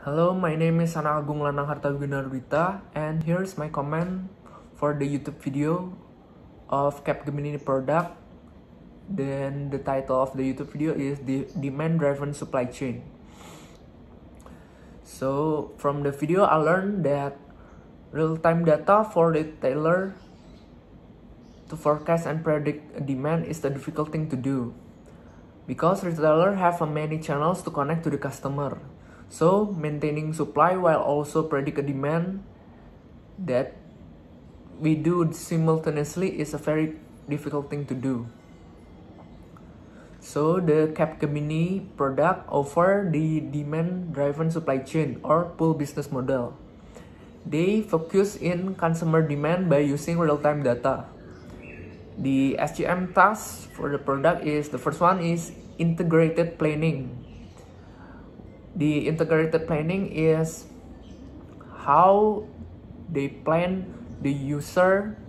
Hello, my name is Sana Agung Lanang Harta Gunarwita, and here's my comment for the YouTube video of Capgemini product. Then the title of the YouTube video is the demand-driven supply chain. So from the video, I learned that real-time data for retailer to forecast and predict demand is the difficult thing to do because retailer have many channels to connect to the customer so maintaining supply while also predict a demand that we do simultaneously is a very difficult thing to do. So the Capgemini product offer the demand-driven supply chain or pull business model. They focus in consumer demand by using real-time data. The SGM task for the product is the first one is integrated planning the integrated planning is how they plan the user,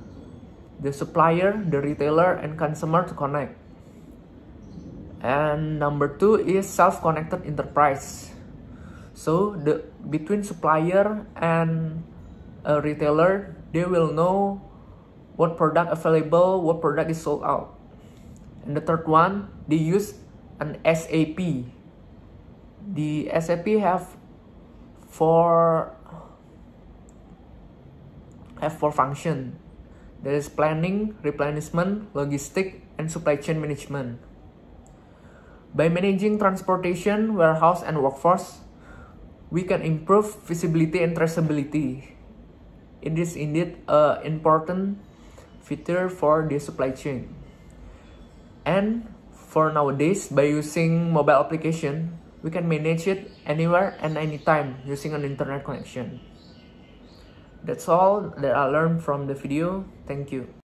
the supplier, the retailer, and consumer to connect. And number two is self-connected enterprise. So the between supplier and a retailer, they will know what product available, what product is sold out. And the third one, they use an SAP the SAP have four have four function. There is planning, replenishment, logistic, and supply chain management. By managing transportation, warehouse, and workforce, we can improve visibility and traceability. It is indeed an important feature for the supply chain. And for nowadays, by using mobile application, we can manage it anywhere and anytime using an internet connection. That's all that I learned from the video. Thank you.